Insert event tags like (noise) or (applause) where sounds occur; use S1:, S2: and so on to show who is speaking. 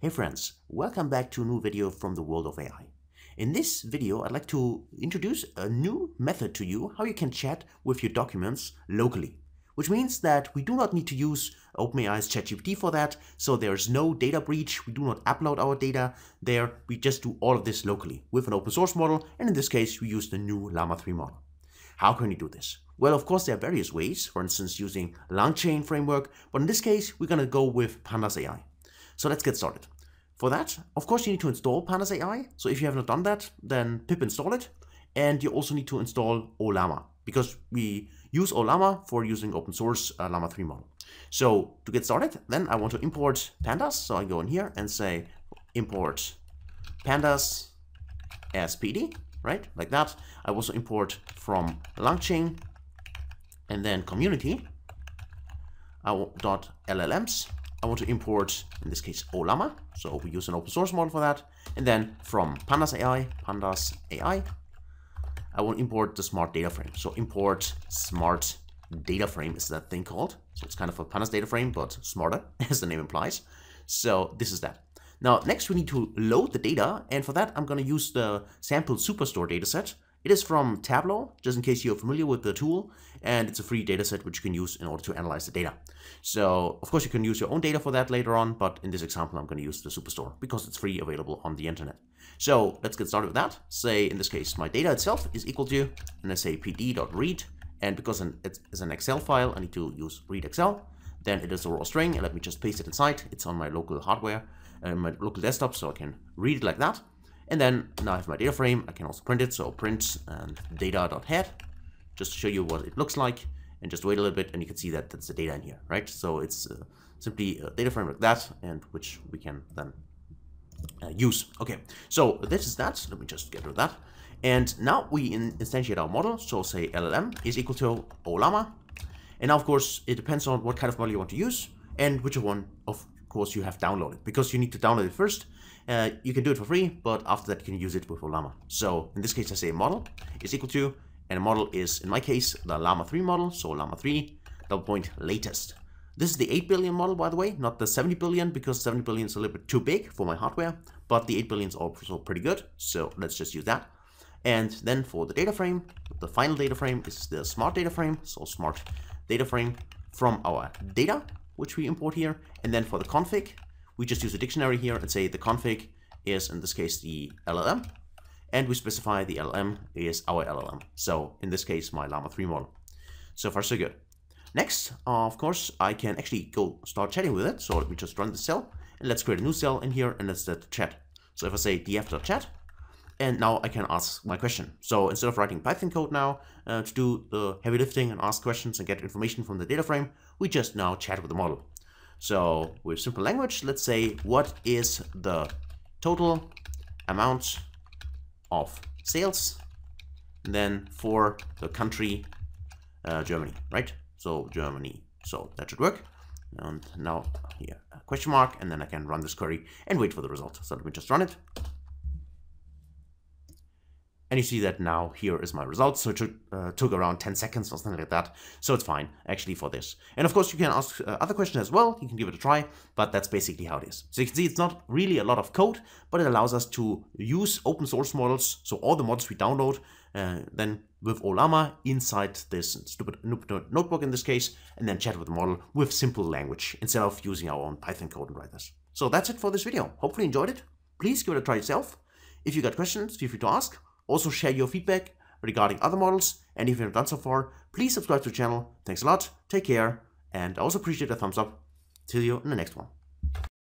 S1: Hey friends, welcome back to a new video from the world of AI. In this video, I'd like to introduce a new method to you how you can chat with your documents locally, which means that we do not need to use OpenAI's ChatGPT for that, so there's no data breach, we do not upload our data there, we just do all of this locally with an open source model, and in this case, we use the new Llama 3 model. How can you do this? Well, of course, there are various ways, for instance, using LangChain framework, but in this case, we're going to go with Pandas AI. So let's get started. For that, of course, you need to install Pandas AI. So if you have not done that, then pip install it. And you also need to install Ollama because we use Ollama for using open source uh, Llama 3 model. So to get started, then I want to import pandas. So I go in here and say import pandas as PD right? Like that. I also import from LangChain and then community dot LLMs. I want to import, in this case, Ollama. So we use an open source model for that. And then from Pandas AI, Pandas AI, I will import the smart data frame. So import smart data frame is that thing called. So it's kind of a Pandas data frame, but smarter, (laughs) as the name implies. So this is that. Now, next we need to load the data, and for that I'm going to use the sample superstore dataset. It is from Tableau, just in case you're familiar with the tool, and it's a free dataset which you can use in order to analyze the data. So, of course, you can use your own data for that later on, but in this example, I'm going to use the superstore because it's free available on the internet. So, let's get started with that. Say, in this case, my data itself is equal to, and I say and because it's an Excel file, I need to use read Excel. Then it is a raw string, and let me just paste it inside. It's on my local hardware uh, my local desktop, so I can read it like that. And then now I have my data frame. I can also print it, so print and data.head, just to show you what it looks like. And just wait a little bit, and you can see that that's the data in here, right? So it's uh, simply a data frame like that, and which we can then uh, use. Okay, so this is that. Let me just get rid of that. And now we in instantiate our model. So say LLM is equal to Ollama. And now, of course, it depends on what kind of model you want to use and which one of course you have downloaded because you need to download it first. Uh, you can do it for free, but after that you can use it with Ollama. So in this case, I say model is equal to, and a model is, in my case, the Llama 3 model, so Llama 3, double point latest. This is the 8 billion model, by the way, not the 70 billion, because 70 billion is a little bit too big for my hardware, but the 8 billion is also pretty good, so let's just use that. And then for the data frame, the final data frame is the smart data frame, so smart data frame from our data, which we import here. And then for the config, we just use a dictionary here and say the config is, in this case, the LLM. And we specify the LLM is our LLM. So in this case, my Llama 3 model. So far, so good. Next, of course, I can actually go start chatting with it. So let me just run the cell and let's create a new cell in here and let's set chat. So if I say df.chat, and now I can ask my question. So instead of writing Python code now uh, to do the heavy lifting and ask questions and get information from the data frame, we just now chat with the model. So with simple language, let's say what is the total amount of sales then for the country uh, Germany, right? So Germany. So that should work. And now here, a question mark, and then I can run this query and wait for the result. So let me just run it. And you see that now here is my result. So it took, uh, took around 10 seconds or something like that. So it's fine actually for this. And of course you can ask uh, other questions as well. You can give it a try, but that's basically how it is. So you can see it's not really a lot of code, but it allows us to use open source models. So all the models we download, uh, then with Ollama inside this Jupyter notebook in this case, and then chat with the model with simple language instead of using our own Python code and write this. So that's it for this video. Hopefully you enjoyed it. Please give it a try yourself. If you got questions, feel free to ask. Also share your feedback regarding other models, and if you haven't done so far, please subscribe to the channel. Thanks a lot, take care, and I also appreciate a thumbs up. See you in the next one.